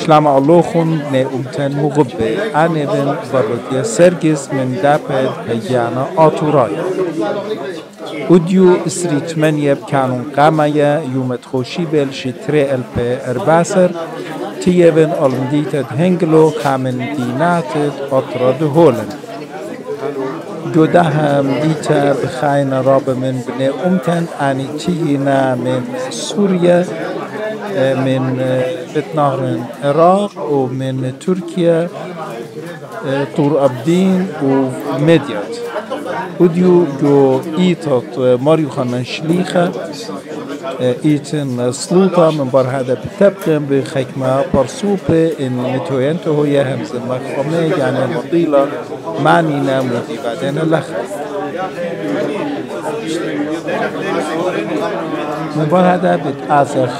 Shlama Alochun ne umten mugubbe aneben varudya sergis min daped bejana aturay. Udyu isrit menyeb kanun qamaya yumet khoshibel shitre elpe erbasar tiyeben almditet henglo kamen dinatet atrad holen. جودهم ديتا بخاين راب من بني أمتن أني تيجينا من سوريا من بتنهر العراق ومن تركيا طور أبدين ومديات وديو جو إيتات ماريو خانن شليخة ایتن سلوتام بر هدف تبکم به خکم پرسوپ این متوانت هوی هم زمک خمه یعنی مطیلا معنی نم و الله لخ مبار هدف از اخ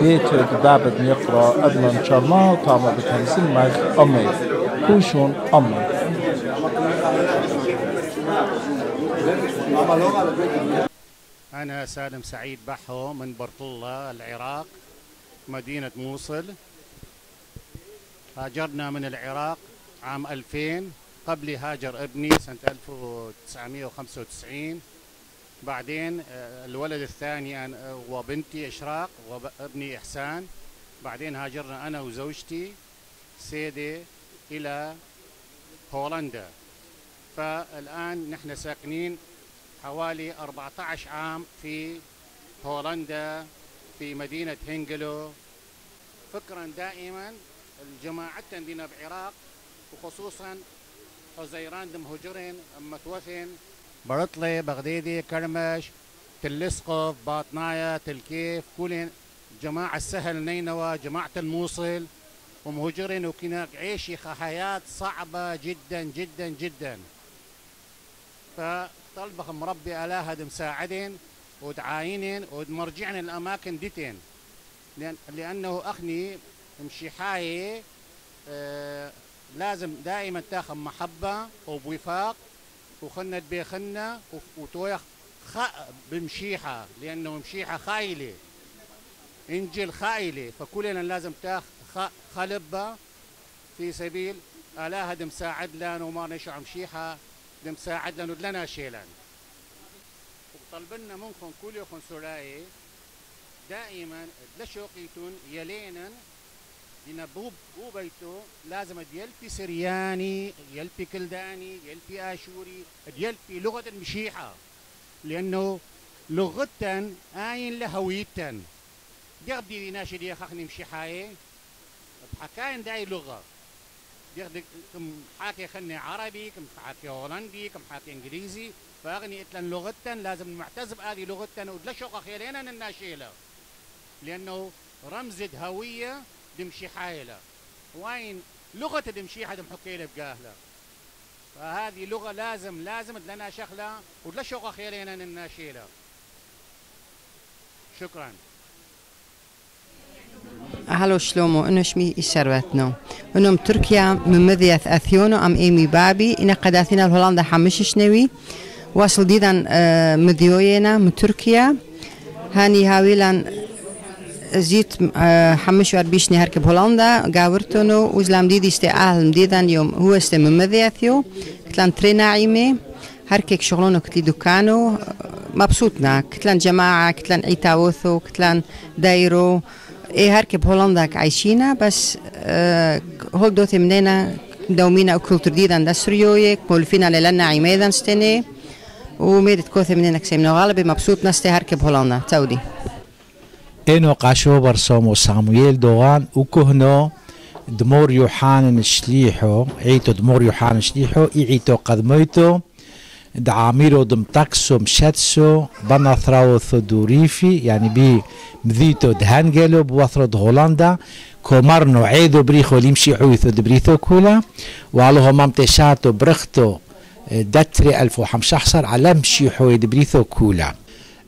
بیت دابد نقرا ادمان چرما تاما به تنسیل مخ امه کوشون امه أنا سالم سعيد بحو من برطلة العراق مدينة موصل. هاجرنا من العراق عام 2000 قبل هاجر ابني سنة 1995 بعدين آه، الولد الثاني أنا- وبنتي إشراق وابني إحسان. بعدين هاجرنا أنا وزوجتي سيدة إلى هولندا. فالآن نحن ساكنين حوالي 14 عام في هولندا في مدينة هنجلو فكرا دائما الجماعة عندنا بعراق وخصوصا حزيران دم هجرين متوثن برطلة بغديدي كرمش تلسقف باطنايا تلكيف كلين جماعة السهل نينوى جماعة الموصل ومهجرين وكنا عيشي حياة صعبة جدا جدا جدا. فطلبخ مربي ألاها مساعدين ودعاينين ودمرجعن الأماكن ديتين. لأن لأنه أخني مشي حاي آه لازم دائما تاخذ محبة وبوفاق وخنت بيخنا وتويخ خ بمشيحة لأنه مشيحة خايلة. إنجيل خايلة فكلنا لازم تاخ خ- خلبة في سبيل ألاها دم ساعد لنا وما نشع مشيحة. دم ساعد لنا شيلان. وطلبنا منكم كل يوم سراي دائما لشوقيتون يلينا ينبوب بيتو لازم يلبي سرياني يلبي كلداني يلبي آشوري يلبي لغة المشيحة. لأنه لغة آين لهوية دي ناشد يا خخني مشيحاي بحكاين داي لغة. دي كم حاكي خني عربي كم حاكي هولندي كم حاكي إنجليزي. فأغني اتلن لغة لازم نعتز بهذه لغة ودلا شوقة خيرينا الناشيلة لأنه رمز هوية دمشي حايلة. وين لغة دمشي حد محكيلة بقاهلة؟ فهذه لغة لازم لازم لنا شغلة ودلا شوقة خيرينا الناشيلة شكرا. هلو شلومو أنا شمي الشربتنو انهم تركيا من مذيث اثيونو ام ايمي بابي انا قداثينا الهولندا حمش شنوي واصل ديدان آه، مذيوينا من تركيا هاني هاويلان زيت حمش واربيشني هركب هولندا قاورتونو وزلام ديدي استي أهل ديدان يوم هو استي من مذيثيو كتلان تري ناعمي هركك شغلونو كتلي دكانو مبسوطنا كتلان جماعة كتلان عيتاوثو كتلان دايرو إيه هركب هولندا عايشينا بس آه هول دوتي منينا دومينا وكولتور ديدان دا سريويك مولفينا لنا عيميدان ستني وميدت كوثي منينا كسيمنا غالبي مبسوط نستي هركب هولندا تودي إنو قاشو برسومو صامويل دوغان وكهنو دمور يوحان شليحو عيتو دمور يوحان شليحو إعيتو قدميتو دعاميرو دمتاكسو مشاتسو بنا ثراو ثدوريفي يعني بي مذيتو دهانجلو بوثرو هولندا كومارنو عيدو بريخو ليمشي حويثو دبريثو كولا والو مامتي شاتو برختو دتري ألف وحمشحصر على مشي حوي دبريثو كولا.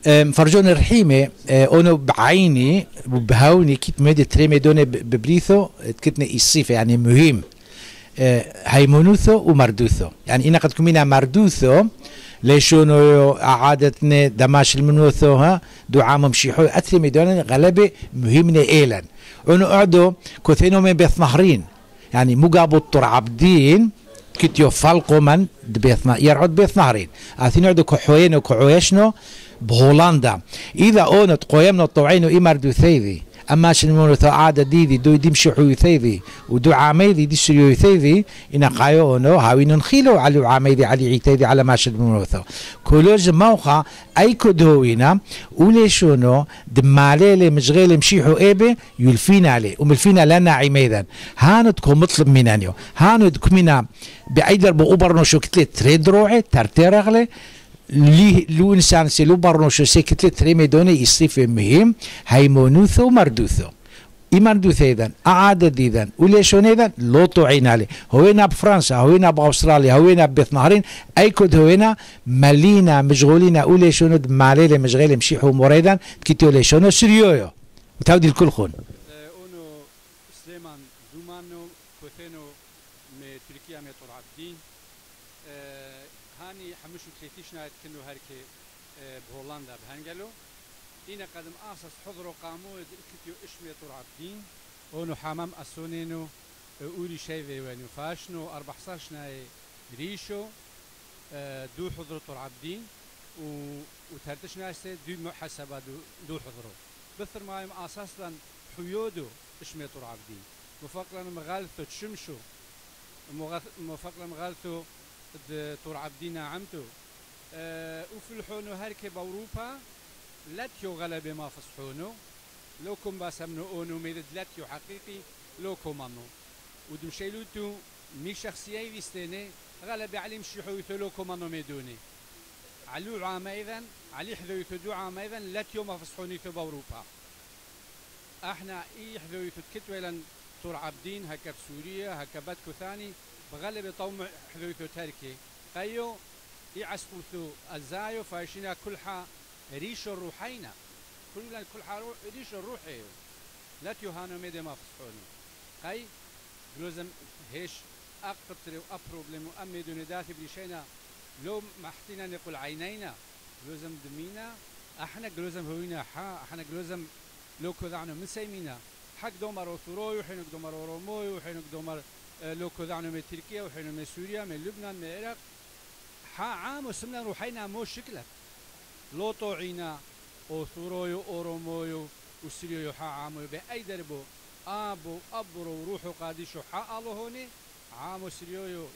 فرجون الرحيمة أنا بعيني بهوني كيت ميد تريمي دوني ببريثو كتني الصيفة يعني مهم. هيمونوثو ومردوثو. يعني إنا قد كمينا مردوثو ليشونو اعادتنا دماش المنوثو ها دعاء ممشيحو اتري ميدون غلبة مهمة ايلا انو أعدو كوثينو من بيث نهرين يعني مقابو الطر عبدين كتيو فالقو من بيثنا يرعد بيث نهرين اثين عدو كحوين وكحويشنو بهولندا. إذا أونت قويمنا الطوعين وإمردو ثيذي أما شنمون ثو عادة ديدي دو يديم شحو يثيذي ودو عاميدي دي سريو يثيذي إنا قايو أنو هاوي ننخيلو على عاميدي علي عيتيذي على ما شنمون ثو. كولوز موقع أي كدوينا ولي شونو دمالي مشغيل مشيحو إيبي يلفينا عليه وملفينا لنا عميدا شو لي لو انسان سي لو برنوشو سي كتلي تريمي دوني يصيف مهم هيمونوثو مردوثو إمردوث إذن أعادد إذن وليشون إذن لوطو عين عليه هوينا بفرنسا هوينا بأستراليا هوينا ببيت نهرين أي كود هوينا ملينا مشغولين وليشون مالي مشغول مشيحو مريدا كيتو ليشونو سريويو وتاودي الكل خون اونو سليمان دومانو كوثينو مي تركيا مي طور عبدين هاني حمشو تليتيشنا كنو هركي بهولندا بهنجلو إنا قدم آسس حضرو قامو كتيو إشمي طور عبدين اونو حمام أسونينو أولي شيفي وينو فاشنو أربع ساشنا ريشو دو حضرو طور عبدين وتهرتش ناسي دو محسبة دو, دو حضرو. بثر مايم أساسا حيودو إشمي طور عبدين مفقلا مغالثو تشمشو مفقلا مغالثو طور عبدين عمتو. أه وفي الحونو هركي بأوروبا لاتيو غلبة ما فصحونو لو كم باسمنو اونو ميدد لاتيو حقيقي لو كومانو ودم شيلوتو مي شخصية ويستيني غلبة علي مشيحو لو كومانو ميدوني. علو عام أيضا علي حذو يثدو عام أيضا لاتيو ما فصحوني في بأوروبا. أحنا إي حذو يثد كتويلا طور عبدين هكا في سوريا هكا باتكو ثاني بغلبة طوم حذو يثد تركي. قيو يعسقوا ثو ألزايو فايشينا كلها ريش الروحينا كل كل حارو ريش الروحي؟ لا تيوهانو ميدي ما فصحوني قي جلوزم هيش أقتر وأبروبلم وأمي دون داثي بريشينا لو محتنا نقول عينينا جلوزم دمينا أحنا جلوزم هوينا حا أحنا جلوزم لو كذعنو من سيمينا. حق دومر ثروي وحين دومر روموي وحين دومر لو كذعنو من تركيا وحين من سوريا من لبنان من العراق حا عام وسمنا روحينا مو شكلك. لوطو عينا أورومويو وسريو حا عامو بأي دربو آبو أبرو وروحو قاديشو حا الله هوني عامو سريو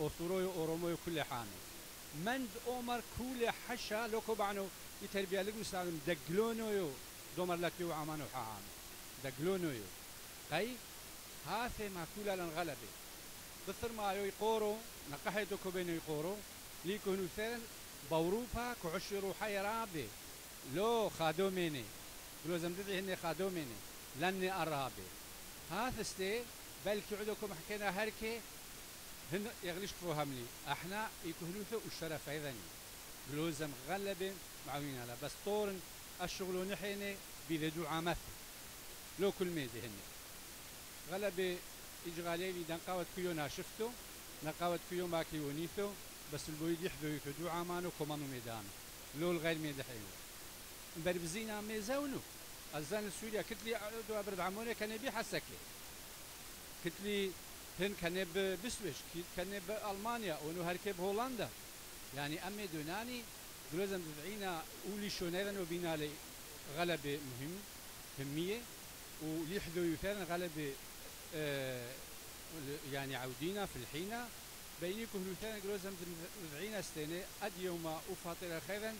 أو ثرويو أورومويو كل حانو مند أومر كل حشا لوكو بعنو يتربيا لك مسلم دقلونو دومر لك يو عمانو حا عامو دقلونو يو قي؟ هاثي ما كولا لنغلبه بثر ما يو يقورو نقحيتو كوبينو يقورو. ليكو نوثين بأوروبا كعشرو حي رابي. لو خادو مني لو زمدتي هني خادو مني لني أرابي هذا استي بل عدوكم حكينا هركي هن يغليش فهمني إحنا يكونوا الشرف أيضا بلوزم غلب معوين على بس طورن الشغل نحيني بيدو عمث لو كل ميزي هني غلب إجغالي لي دنقاوت كيو ناشفتو نقاوت كيو ماكي ونيثو بس البويد يحذو يكدو عمانو كمانو ميدانو لو الغير ميدحينو بربزينا ميزاونو الزان السوريا كتلي دو أبرد عموني كان يبي حسكي كتلي هن كان بسويش كان بألمانيا ونو هركب هولندا يعني أمي دوناني دروزم دفعينا أولي شونيرن وبينا لي غلبة مهم همية وليحذو يثارن غلبة آه يعني عودينا في الحينة بينكم لوثان جروزم دفعينا استيني أد يوم وفاطر خيرا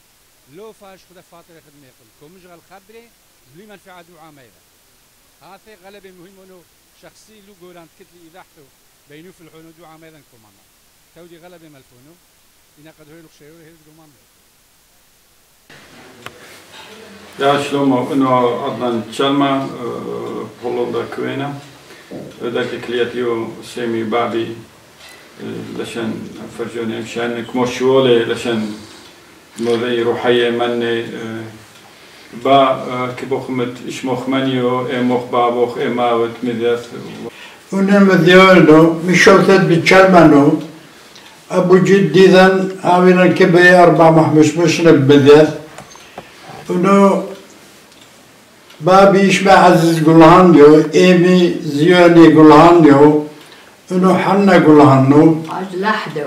لو فاش خدا فاطر خدمة يقول كومش غال خبري لمن في عدو عاميرا هذا غلبة مهم إنه شخصي لو جوران كتلي إذاحته بينو في الحنود وعاميرا كومانا تودي غلبة ملفونو. إنا قد هو الخشير هي دومان Ja, Shlomo, no, Adnan Chalma, Hollanda Kuena, ذاك كلياتيو سيمي بابي لشان فرجوني مشان كموشولي لشان موذي روحية من با كبوخمت إش مخمنيو إيه مخ بابوخ إيه ماوت مذيث Una mediono mi shortet bi chalmano أبو جدي ذن آمنا كبي أربع محمش مش نبذت إنه بابي يشبه عزيز قلهانيو إيمي زياني قلهانيو إنه حنا قلهانو عز لحده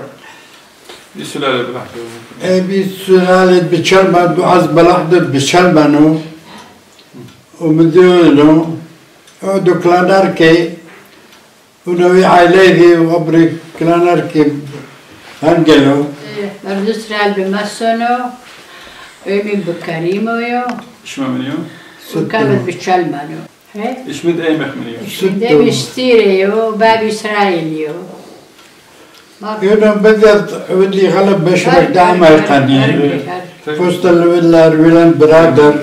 بسلالة بلحظة إيبي سلالة بشلمة بعز بلحدة بشلمنو ومديونو عودو كلاناركي ونوي عائلي وأبري كلاناركي هنجلو مرد إسرائيل بمسنو ويمين بكريمو يو إشما منيو وكابل بتشلمنو هيك إشمد أي مخمنيو ده بيشتري يو باب إسرائيل يو يونا بدأت ودي غلب بشرك دعم القنين فوست الولا الولان برادر.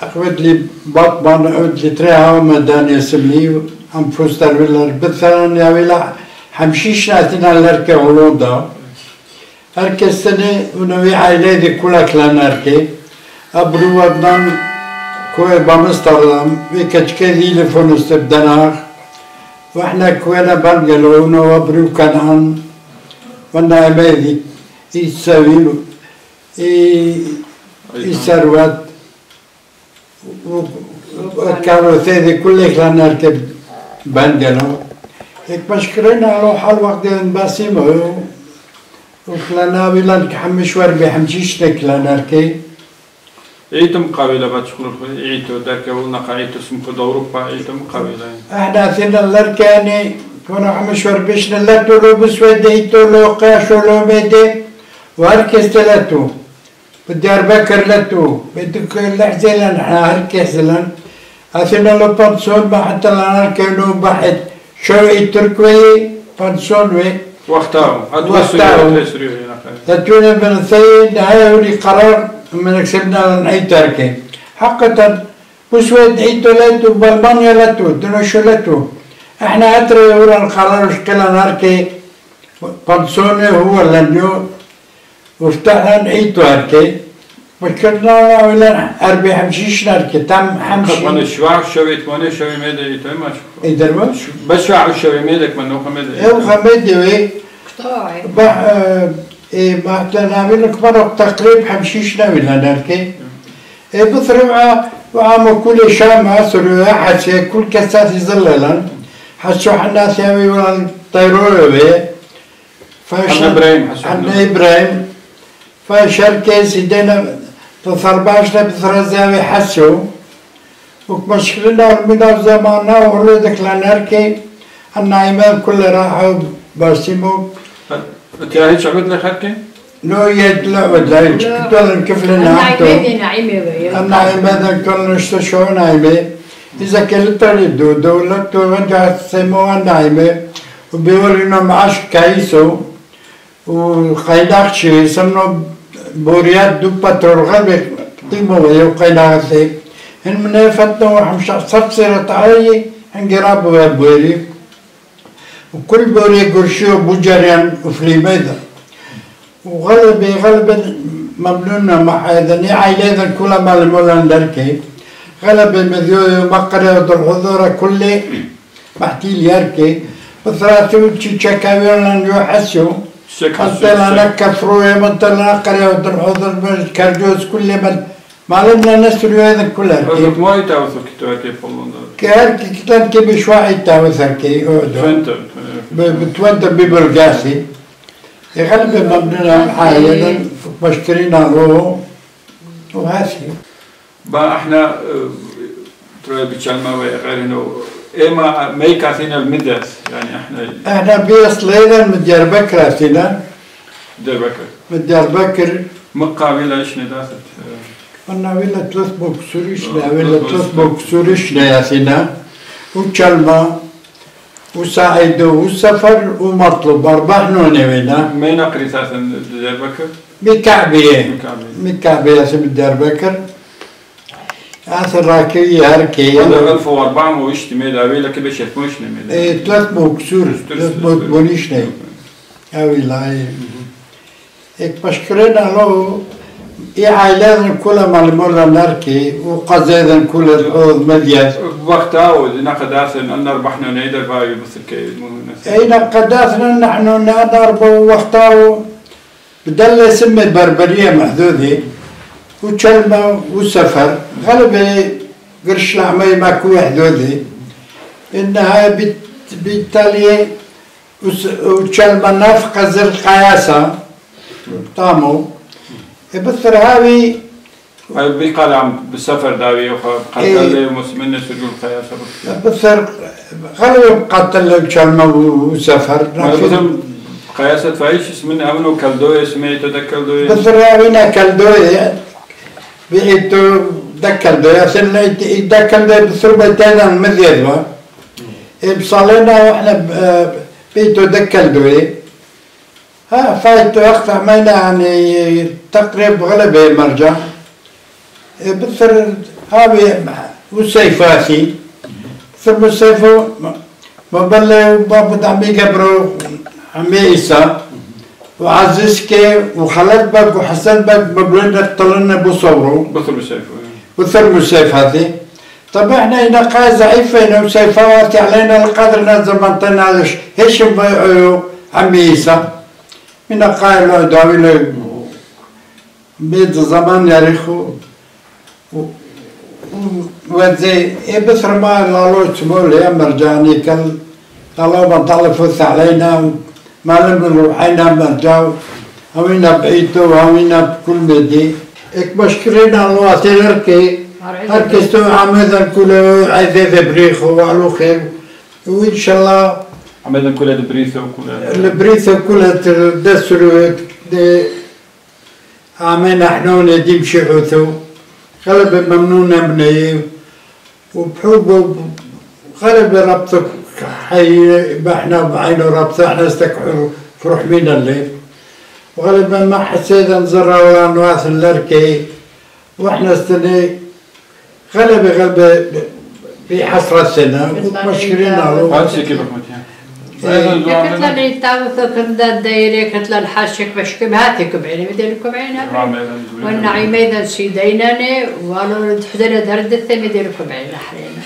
أخوت لي بطبان أخوت لي تريها ومدان يسمي. أم فوست الولا بثران يا ولا حمشيش ناتنا لركة ولودا. هركة السنة ونوي عائلة دي كلها كلان هركة أبرو ودنان كوي بامسترلم ويكتشكي دي لفونست بدناخ وإحنا كوينا بنقلونا وبرو كنعان وأنا يساوي يسروت وكانوا ثاني كل كلنا نركب بنقلو هيك مشكرين على حال وقت باسيمو وكلنا ويلان كحمشوار بحمشيش كلنا نركب عيتو مقابلة باتشكل عيتو دركة ولنقا عيتو سمكو دوروبا عيتو مقابلة إحنا ثنا الاركاني كنا حمشور بيشنا لاتو لو بسودي تو لو قاشو لو ميدي وهركز تلاتو بدار بكر لاتو بدك لحزلن إحنا هركز لن اثنا لو بانسون ما حتى لنا كانوا بحد شوي تركوي بانسون وي وقتاو هاد وقتاو. وسريو تسريو هنا تتونا من الثين هاي قرار من كسبنا نعي تركي حقا بسويد عيتو لاتو بالمانيا لاتو دنوشو لاتو إحنا اتري ولا القرار شكلنا نركي بانسوني هو لنيو وفتحنا نعيتو هركي مشكلنا ولا اربي حمشيش نركي تم خط من حمشي الشواع شويت موني شوي ميدا عيتو ما شكو يدربو بس شواع شوي ميدك من نوخا ميدا ايو خمدي وي قطاعي إيه ما تنعمل لك مرة تقريب حمشيش نعمل هنالك. إيه بثروا وعام كل شام أسروا حتى كل كسات يظللا حسوا حنا ثاوي ولا طيروا به حنا إبراهيم حنا. إبراهيم. فشركة سيدنا تثرباشنا بثرة زاوي حسوا ومشكلنا من زماننا وولدك لنركي النايمان كل راحوا باسمو انت هيك عبد لك هكي لو يتكتل كيف لنا نعيمة نعيمة ويو أنا عمدا كل نشتشو نايمة إذا كنت تريدو دولة توجه سموها نايمة. وبيقول إنه معاش كايسو. وقيداك شيء سمنو بوريات دو باترول. غربي قيمة ويو قيداك سي هن من فتنا وحمش صرف سيرة عاية هنجراب وبوري وكل بوري قرشيو بوجريان وفليميدا وغلبي غلبا ممنونا مع هذا. عائلة كل ما المولان دركي غلبي مذيو مقرة الحضور كله محتيل يركي بثراتو تشيكاويون يحسو شك حتى لنا كفرو يمت لنا قرية الحضور كرجوز كل من ما لنا نسلو هذا كله رزق ما يتعوثو كتو هكي فلون كهركي كتان كي بشواعي تاوثركي فهمت. بتودى ببلغاسي يغلب مبنى حاليا مشكرين على وهاسي. با إحنا آه، ترى بتشالما وغيرنا اما ما يكاثينا المدرس يعني إحنا إحنا بيص ليلا مدير بكر سينا دير بكر. مدير بكر. مقابلة إيش نداست قلنا ولا ثلاث بوكسوريشنا ولا ثلاث بوكسوريشنا يا سينا وسعيد وسفر ومطلب أربع نونينا ما ينقري أساسا دير بكر؟ بكعبية بكعبية اسم مدير بكر. آثر راكية هركي هذا 1004 مو اجتماعي داوي لك باش يتموش نمي إيه ثلاث بوكسور ثلاث بونيشنا أوي لا إيه. بشكرنا له إيه عائلات كل ما المرة نركي وقزادا كل الحوض مديات وقتها ودنا قداس أن ربحنا نيدا باي مثل كي اين قداسنا نحن نضرب وقتها بدل سمي بربرية محدودة وكلمة وسفر غالبا قرش العمي ماكو حدودي إنها بت- بالتالي وكلمة نفقة زر قياسة طامو. بثر هاوي بيقال عم بالسفر داوي قال إيه. مسلمين سجل قياسه بثر غالبا قتل كلمة وسفر قياسة فايش؟ اسمنا أمنو كالدوي اسمه تذكر بثر هاوي كالدوي بيتو دكال دوي. أصلا يدكال دوي بثر بيتانا المذيض بصالنا وإحنا ب- بيتو دكال دوي. ها فايتو وقت عمينا يعني تقريب غلبة مرجع. بثر هاوي وسيفاسي ثم سيفو مبلي وبابا دعمي قبرو عمي عيسى وعزيزكي وخالد بك وحسن بك مبلين طلنا بصورو بطل بالسيف وثرم السيف هذه. طب إحنا هنا قاعد ضعيفين وسيفواتي علينا القدر نزل منطقنا إيش بيعوا عمي عيسى من قايل له داوي له بيت زمان ياريخو وزي إيه بثر ما لالو تمول يا مرجاني كل لالو بنطلع فوث علينا ما لم نروحينا مرجاو. همينا بعيدو همينا بكل مدي. إك مشكلين الله تلركي هركستو عمدا كله عزيز بريخو وعلو خير. وإن شاء الله عملنا كل بريثة وكل البريثة كلها تدسلوا عامين إحنا نديم شعوثو غلب ممنونة بني وبحب غلب ربطك حي إحنا بعينه ربطة إحنا استكحر فروح من الليل وغالبا ما حسيت انزرع ولا نواث الاركي وإحنا استني. غلبة غلبة بحسرة سنة ومشكلين على هذا الشيء كيف متيان كتلا اللي تاوثو كندا الدايرة كتلا الحاشك بشكم هاتك بعيني بديلكم عينها والنعيم إذا سيديناني والو تحزن درد الثاني ديركم عينها حرينا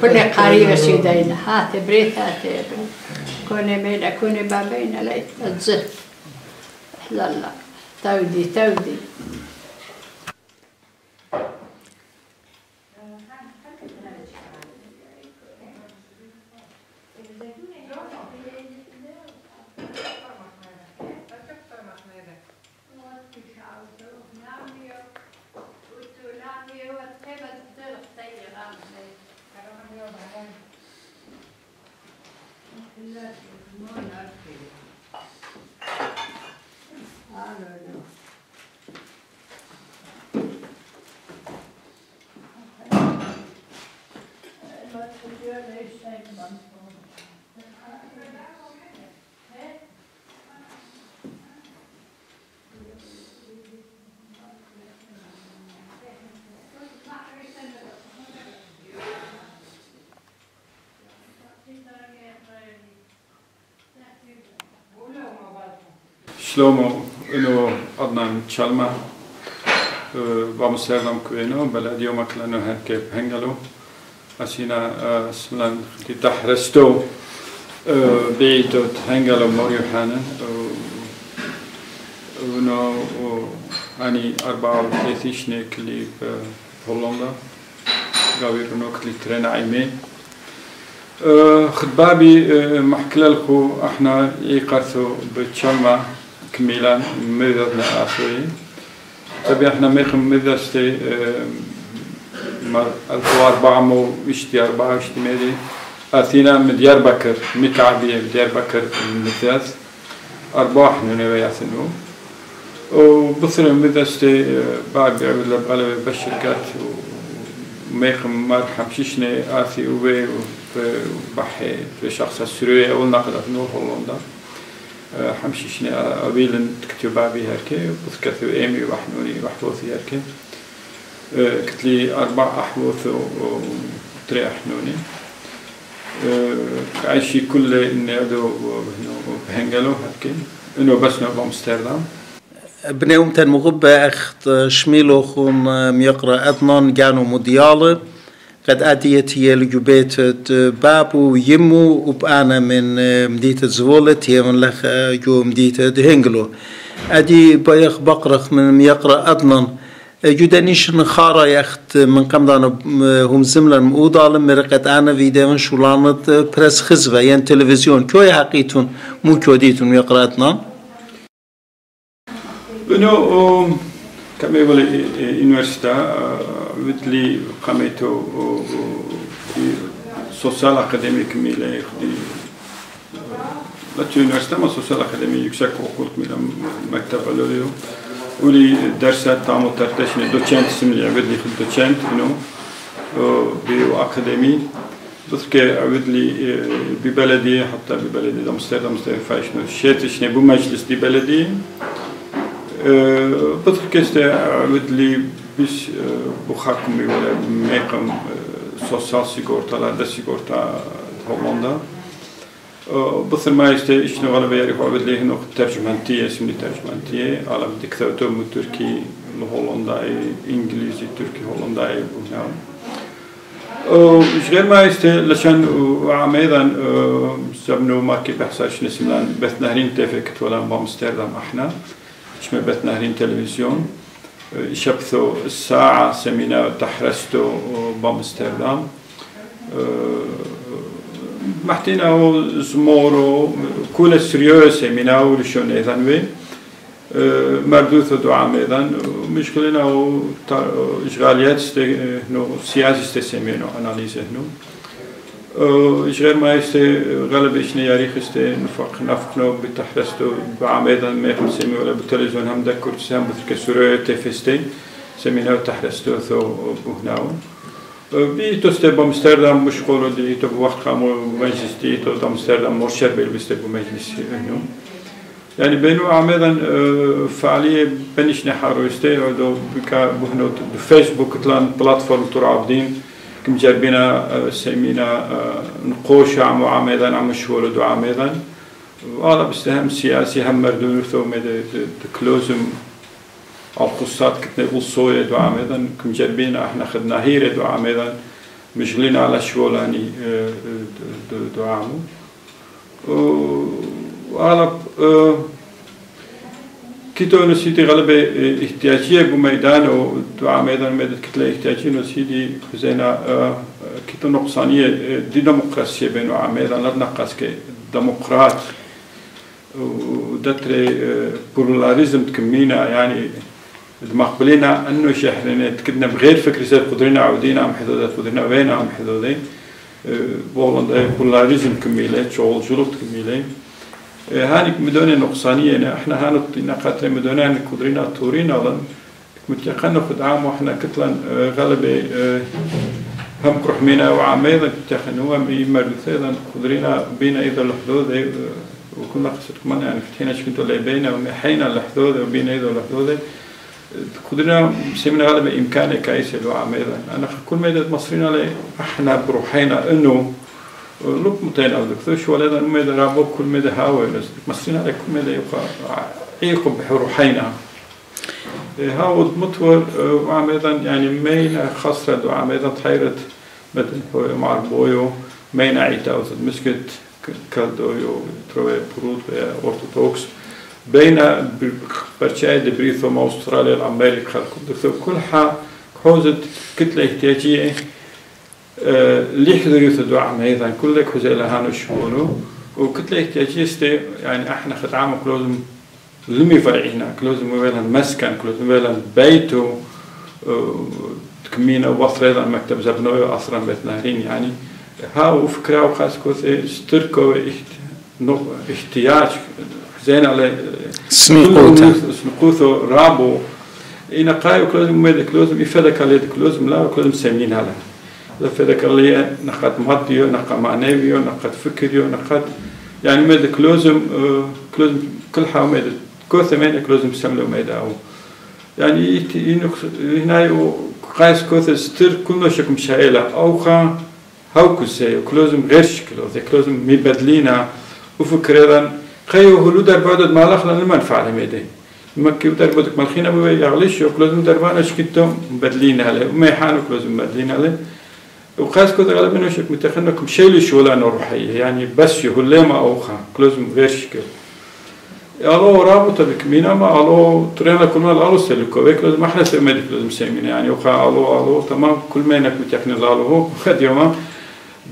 كل قريبة سيدينا هات بريت هات بريت كوني ميلا كوني بابينا لا تزف لا لا. تودي تودي Thank you. شلومو انه عدنان تشالما بامستردام كوينو بلد يومك لأنه هنكي بهنجلو اسينا سملان خلتي تحرستو بيتو تهنجلو موريو حانا ونو اني 34 سنة كلي بهولندا قاوي رنو كلي ترين عيمين خطبابي محكلة لكو إحنا يقاثو بتشالما كميلان مدرنا آخري طبعا إحنا ميخم مدرستي مر 1400 اشتي 4 اشتي ميدي أثينا من ديار بكر مكعبية ديار بكر المثاث أرباح نوني ياسنو وبصر مدرستي بعد بيعمل بغلبة بالشركات وميخم مرحم ششني آثي وبي وبحي في شخص السورية والنقل نور هولندا حمشيشني أبيلن تكتب بي هركي بذكرت إيمي وحنوني وحوثي هركي. كتلي أربع أحوث وتري أحنوني. عايشي كل إني أدو بهنجلو هركي. إنه بس نو بأمستردام. بني أمتن مغبة أخت شميلو خون ميقرأ أدنان جانو مديالة قد أديت هي لجبيت بابو يمو وبأنا من مديت زولت هي من لخ جو مديت دهنجلو أدي بيخ بقرخ من يقرأ أضنن جدانيش نخارا يخت من قمدان هم زملا مؤضال مرقت أنا فيديو شولانت برس خزفة. ين تلفزيون كوي حقيتون؟ مو كوديتون يقرأتنا انه كما يقول università ودلي قميتو في سوسيال اكاديميك ميلي دي لا تيونيفرسيتي ما سوسيال اكاديمي يكسك وقلت ميلا مكتب الوليو ولي درسات تعمل ترتشني دوشنت سملي عبدلي خد دوشنت انو بيو اكاديمي بس كي عود ببلدي حتى ببلدي دمستر دمستر فايش نو شيتشني بمجلس ببلدي بس كي عود biz e, bu haqqım belə məqam sosial sigortalarda sigorta Hollanda. E, bu sırma işte işnəğalı və yərifavədliyin oxu tərcüməntiyə, isimli tərcüməntiyə, aləm diktatorumu Türki, Hollandayı, İngilizi, Türki, Hollandayı, bu nə? E, İşgər məistə ləşən əmədən zəbnu maki bəhsəş nesimlən Bətnəhrin tefəkət olan Amsterdam əhnə, içmə Bətnəhrin televizyon. شبثو الساعة سمينا تحرستو بامستردام. محتينا زمورو كل سريوسة مناو لشون إذن وين. مردوث دعام إذن. مشكلنا هو إشغاليات نو سياسي استسمينو أناليزه نو إشغال ما يستي غالب إشنا ياريخ استي نفق نفقنو بتحرستو إذن ما يخل سمي ولا بالتلفزيون هم دكور تسام بثرك سوريو تفستي سميناو تحرستو ثو بهناون. بی تو است با امستردام مشغول دی تو وقت خامو مجلس دی تو امستردام مرشد با مجلس هنوم يعني بينو عمدا فعالية بنش نحارو استي ودو بكا بهنو فيسبوك تلان بلاتفورم تور عابدين كم جربنا سمينا نقوش عمو عمدا عم شغل دو عمدا وعلى بستهم سياسي هم مردون ثو مدى كلوزم القصات كتنا يقول صويا دعاء ميدان كم جربينا إحنا خدنا هيرة دعاء ميدان مشغلين على شولاني دعاء وعلى كتو نسيتي غلبة احتياجية بميدان ودعاء ميدان ميدان كتلا احتياجية نسيتي خزينا كتو نقصانية دي ديمقراسية بين عميدان لا نقص كي ديمقراط ودتري بولاريزم تكمينا يعني مقبلين انه شهرنا تكدنا بغير فكر سيد قدرنا عودينا عم حدودات قدرنا وين عم حدودين بولاريزم كميلة شغل جلوت كميلة هاني مدونة نقصانية. إحنا هانو نقاط مدونة قدرنا تورينا أظن متيقن خد عام وإحنا كتلا غلبة هم كروح مينا وعميضا متيقن هو يمر ثيضا قدرنا بينا إذا الحدود وكنا قصتكم يعني فتحنا شكنتو اللي بينا ومحينا الحدود وبينا إذا الحدود قدرنا مسلمين غالبا إمكانه كايس لو عميدا أنا كل ميدا مصريين على إحنا بروحينا إنه لب متين أو دكتور شو ولا ميدا رابو كل ميدا هاوي بس مصريين على كل ميدا يقع عيقب بروحينا هاو متور وعميدا يعني مين خسرة دو عميدا تحيرت بدن هو معربويو مين عيتا أو مسكت كالدويو تروي برود أورثوذكس بين برشاي دبريثو أستراليا الأمريكا كل حا حوزة كتلة احتياجية. اللي حضر يثدوا عم أيضا كل حوزة لها نشونو وكتلة احتياجية استي يعني أحنا خدعام كلوزم لمي فرعينا كلوزم ويلا مسكن كلوزم ويلا بيتو. تكمينا وصل أيضا مكتب زبنوي أصلا بيت نهرين يعني ها فكرة وخاص كوث استركو إحتياج زين على سميقوتا سميقوثو رابو. إنا قايو كلوزم ميدا كلوزم يفدك على كلوزم لا كلوزم سمين هلا. لا فدك على نقاط ماديو نقاط معنويو نقاط فكريو نقاط يعني ميدا كلوزم كلوزم كل حاجة ميدا كوثا ميدا كلوزم سملو ميدا أو يعني هنا قايس كوثا ستر كل شكم شايلة أو خا هاو كسي كلوزم غير شكلو ذي كلوزم مبدلينا وفكرة خيو هلو در بعد ما لخ لأن المنفعة لميدي مكي در بدك ملخينا بو يغليش يوك لازم در بانا شكتو مبدلين عليه وما يحانو لازم مبدلين عليه وخاص كده غالبا وشك متخنكم شيلوا شغلانة روحية يعني بس يهلما أو خا كلوزم غير شكل. ألو رابطة بكمينا ما؟ ألو ترينا كل ما ألو سلكو بك لازم إحنا سمدك لازم سيمينا يعني وخا ألو ألو تمام. كل ما انك متكني ألو خد يوم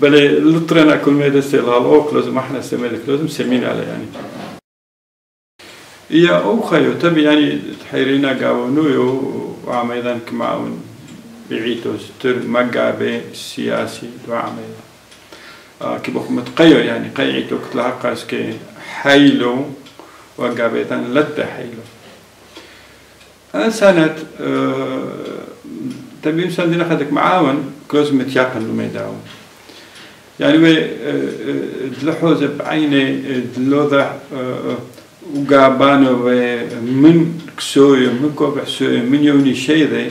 بل ترينا كل ما دس ألو لازم إحنا سمدك لازم سيمينا على يعني. يا أو خيو تبي يعني تحيرينا قاونو وعميدا كماون. بعيتو ستر مقابة سياسي وعميدا آه كي بخ متقيو يعني قيعتو كتلها قاس كي حيلو. وقابيتان للتحيلو سنة أه تبين سنة دينا خدك معاون متياقن لميداو. يعني وي دلحوز بعيني دلوضع وقابانو من كسوي من كوبع سوي من يوني شيء ذي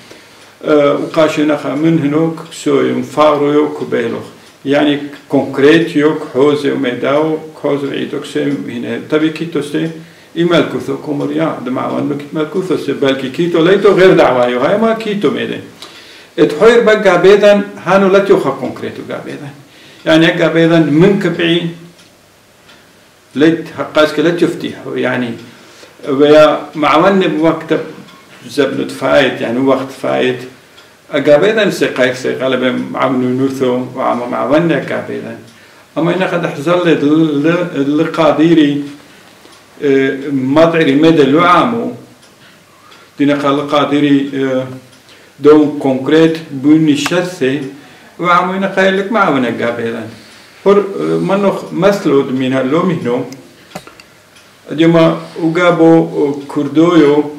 وقاشي نخا من هنوك سوي مفارو يو كبيلوخ يعني كونكريت يوك حوزي وميداو حوزي عيدوك سيم هنا تبي كيتو سيم إيمال كوثو كومريا دمع وانو كيتمال كوثو سبالكي كيتو ليتو غير دعوايو هاي ما كيتو ميدن اتحوير بقى بيدن هانو لا تيوخا كونكريتو قابيدن يعني قابيدن من كبعي ليت حقاسك لا تفتيحو يعني ويا معوني بوقت زبنت فايت يعني وقت فايت قابيدن سيقايك سيقالب عملو نوثو وعم معوني قابيدن أما إنا قد أحزل لقاديري مدعي مدى لعامو دينا قال قادري دون كونكريت بني شثي وعامو إنا قايل لك معاونا قابلا هر منو مثلو من اللو مهنو؟ ديما وقابو كردويو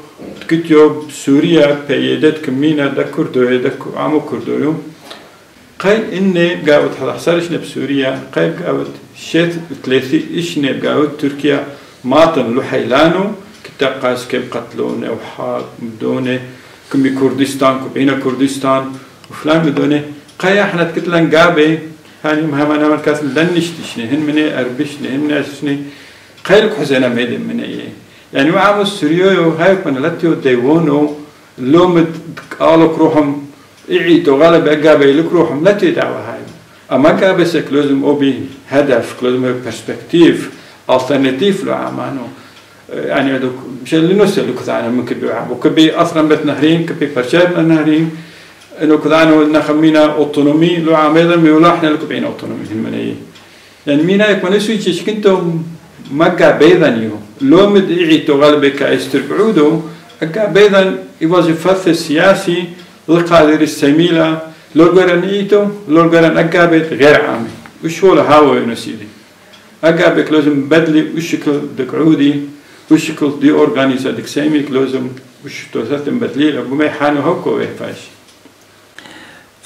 تكتيو سوريا بيدت كمينا دا كردويو دا عامو كردويو قايل إني قاوت حدا حصارش بسوريا قايل قاوت شيت ثلاثي إشني قاوت تركيا ماتن لحيلانو كتاقاس كم قتلون أو حاد مدونة كمي كردستان كبينا كردستان وفلان مدونة قايا إحنا تكتلن قابي هاني مهما نعمل كاس لن نشتشني هن مني أربشني هن ناشني قايلك حزينا ميدن من إيه يعني وعامو السوريو هاي من لاتيو ديوونو لوم قالوا روحهم إعيتو غالب قابي لك روحهم لا تدعوا هاي. أما قابي سكلوزم أو بي هدف كلوزم برسبكتيف الترناتيف له عمانو. يعني هذوك مش اللي نسأل كذا من كبي وكبي أصلا بيت نهرين كبي برشاد نهرين. إنه كذا نخمينا أوتونومي لو عميدا ميولاحنا لكم بين أوتونومي. المنية يعني مينا يك من سويتش إيش كنتو مكا بيضا يو لو مد إيعي تغلب كاستربعودو أكا بيضا يواز فث السياسي القادر السميلة لو قرن إيتو لو قرن أكا بيت غير عامي. وش هو هاو نسيدي. أقابك لازم بدلي وشكل دك عودي وشكل دي أورغانيزا دك ساميك لازم وش توساتم بدلي لأبو ما هوكو ويفاش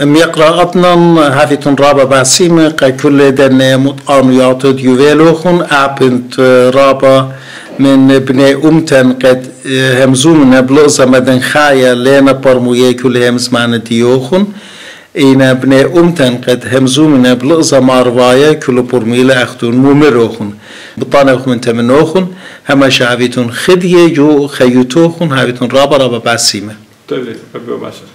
اطنم هافي رابا باسيمة قا كل دن مطعم يعطد يوفيلوخن اعبنت رابا من بني أمتن قد همزومنا بلغزة مدن خايا لينا برموية كل همز معنا ديوخن إينا بني أمتن قد همزومنا بلغزة ماروايا كل برميلة أختون ممروخن بطانة من تمنوخن هما شعبيتون خدية جو خيوتوخن هاويتون رابا رابا باسيمة. طيب باشا